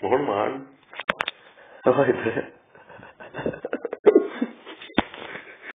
මොහොන් මාන්. ඔහොයිද?